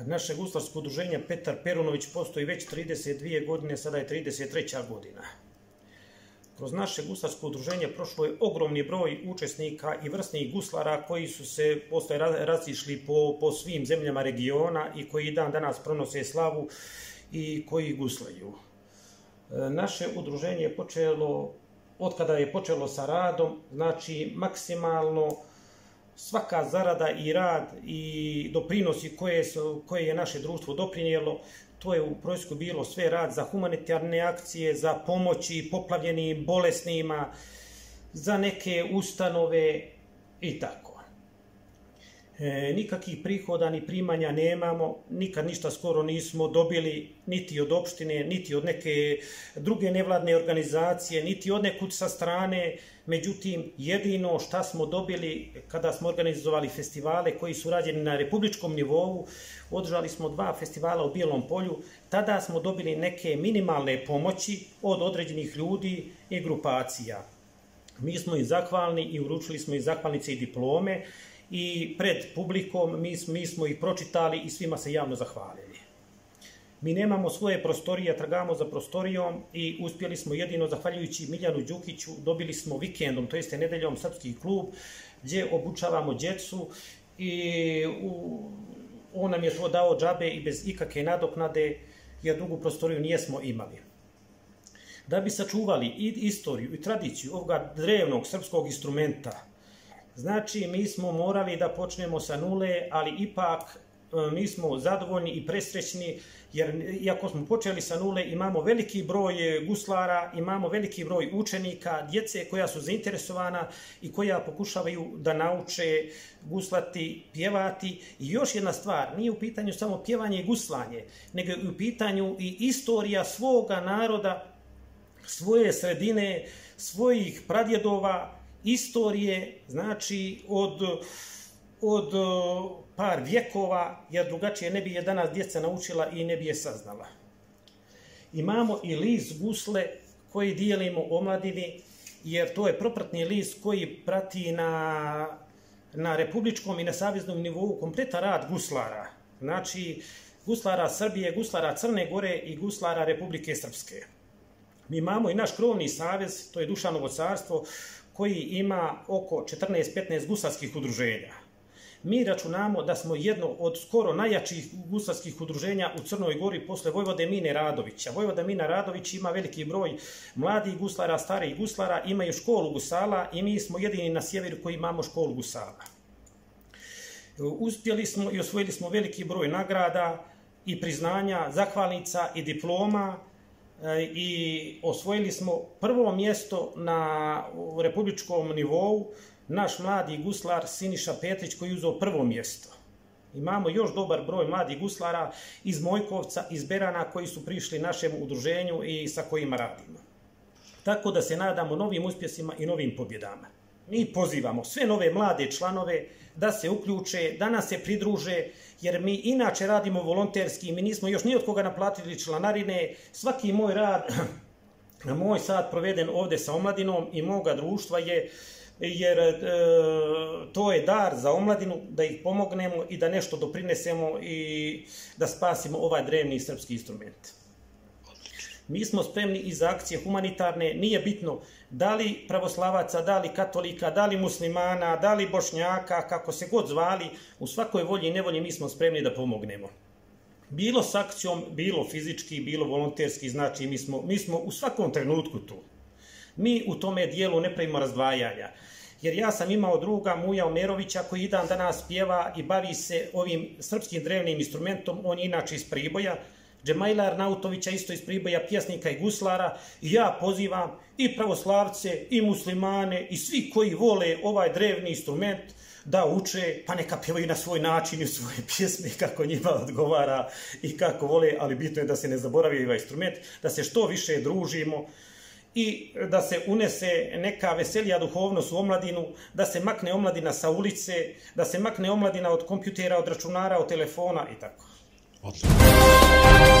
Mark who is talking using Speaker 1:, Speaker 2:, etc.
Speaker 1: našeg guslarsko udruženja Petar Perunović postoji već 32 godine, sada je 33. godina. Kroz naše guslarsko udruženje prošlo je ogromni broj učesnika i vrstnih guslara koji su se postoje razišli po, po svim zemljama regiona i koji dan danas pronose slavu i koji guslaju. E, naše udruženje je počelo, od kada je počelo sa radom, znači maksimalno svaka zarada i rad i doprinosi koje, su, koje je naše društvo doprinijelo, to je u prosjeku bilo sve rad za humanitarne akcije, za pomoći poplavljenim, bolesnima, za neke ustanove i tako. E, nikakih prihoda ni primanja nemamo, nikad ništa skoro nismo dobili niti od opštine, niti od neke druge nevladne organizacije, niti od nekud sa strane. Međutim, jedino šta smo dobili kada smo organizovali festivale koji su rađeni na republičkom nivou, održali smo dva festivala u Bijelom polju, tada smo dobili neke minimalne pomoći od određenih ljudi i grupacija. Mi smo i zahvalni i uručili smo i zahvalnice i diplome, i pred publikom mi, mi smo ih pročitali i svima se javno zahvalili. Mi nemamo svoje prostorije, tragamo za prostorijom i uspjeli smo jedino, zahvaljujući Miljanu Đukiću, dobili smo vikendom, to jeste nedeljom, srpski klub, gdje obučavamo djecu i u, on nam je to dao džabe i bez ikakve nadoknade, jer drugu prostoriju nijesmo imali. Da bi sačuvali i istoriju i tradiciju ovoga drevnog srpskog instrumenta, Znači, mi smo morali da počnemo sa nule, ali ipak e, mi smo zadovoljni i presrećni, jer iako smo počeli sa nule, imamo veliki broj e, guslara, imamo veliki broj učenika, djece koja su zainteresovana i koja pokušavaju da nauče guslati, pjevati. I još jedna stvar, nije u pitanju samo pjevanje i guslanje, nego je u pitanju i istorija svoga naroda, svoje sredine, svojih pradjedova, istorije, znači od, od par vjekova, jer drugačije ne bi je danas djeca naučila i ne bi je saznala. Imamo i list gusle koji dijelimo omladini, jer to je propratni list koji prati na, na republičkom i na savjeznom nivou kompletan rad guslara. Znači, guslara Srbije, guslara Crne Gore i guslara Republike Srpske. Mi imamo i naš krovni savez, to je Dušanovo carstvo, koji ima oko 14-15 gusarskih udruženja. Mi računamo da smo jedno od skoro najjačih gusarskih udruženja u Crnoj Gori posle Vojvode Mine Radovića. Vojvoda Mina Radović ima veliki broj mladih guslara, starih guslara, imaju školu gusala i mi smo jedini na sjeveru koji imamo školu gusala. Uspjeli smo i osvojili smo veliki broj nagrada i priznanja, zahvalnica i diploma, E, i osvojili smo prvo mjesto na republičkom nivou naš mladi guslar Siniša Petrić koji je uzeo prvo mjesto. Imamo još dobar broj mladih guslara iz Mojkovca, iz Berana koji su prišli našem udruženju i sa kojima radimo. Tako da se nadamo novim uspjesima i novim pobjedama. Mi pozivamo sve nove mlade članove da se uključe, da nas se pridruže, jer mi inače radimo volonterski, mi nismo još ni od koga naplatili članarine, svaki moj rad, moj sad proveden ovde sa omladinom i moga društva je, jer e, to je dar za omladinu, da ih pomognemo i da nešto doprinesemo i da spasimo ovaj drevni srpski instrument. Mi smo spremni i za akcije humanitarne, nije bitno da li pravoslavaca, da li katolika, da li muslimana, da li bošnjaka, kako se god zvali, u svakoj volji i nevolji mi smo spremni da pomognemo. Bilo s akcijom, bilo fizički, bilo volonterski, znači mi smo, mi smo u svakom trenutku tu. Mi u tome dijelu ne pravimo razdvajanja. Jer ja sam imao druga Muja Omerovića koji i dan danas pjeva i bavi se ovim srpskim drevnim instrumentom, on je inače iz Priboja, Džemajla Arnautovića isto iz Priboja, pjesnika i guslara. I ja pozivam i pravoslavce, i muslimane, i svi koji vole ovaj drevni instrument da uče, pa neka pjevaju na svoj način i svoje pjesme kako njima odgovara i kako vole, ali bitno je da se ne zaboravi ovaj instrument, da se što više družimo i da se unese neka veselija duhovnost u omladinu, da se makne omladina sa ulice, da se makne omladina od kompjutera, od računara, od telefona i tako. Odlično.